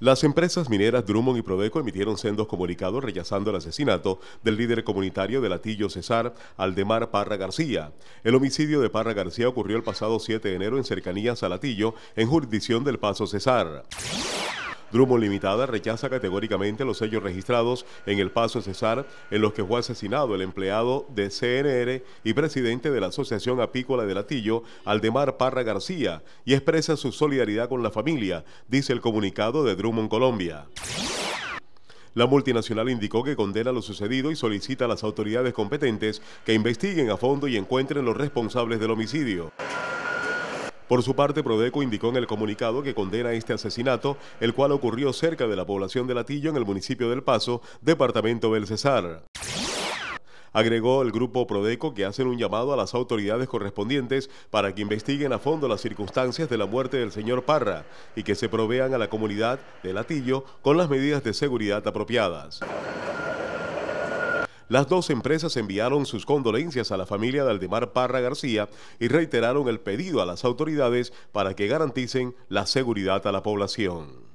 Las empresas mineras Drummond y Prodeco emitieron sendos comunicados rechazando el asesinato del líder comunitario de Latillo Cesar, Aldemar Parra García. El homicidio de Parra García ocurrió el pasado 7 de enero en cercanías a Latillo, en jurisdicción del Paso Cesar. Drummond Limitada rechaza categóricamente los sellos registrados en el Paso Cesar en los que fue asesinado el empleado de CNR y presidente de la Asociación Apícola de Latillo, Aldemar Parra García, y expresa su solidaridad con la familia, dice el comunicado de Drummond Colombia. La multinacional indicó que condena lo sucedido y solicita a las autoridades competentes que investiguen a fondo y encuentren los responsables del homicidio. Por su parte, Prodeco indicó en el comunicado que condena este asesinato, el cual ocurrió cerca de la población de Latillo en el municipio del Paso, departamento del Cesar. Agregó el grupo Prodeco que hacen un llamado a las autoridades correspondientes para que investiguen a fondo las circunstancias de la muerte del señor Parra y que se provean a la comunidad de Latillo con las medidas de seguridad apropiadas. Las dos empresas enviaron sus condolencias a la familia de Aldemar Parra García y reiteraron el pedido a las autoridades para que garanticen la seguridad a la población.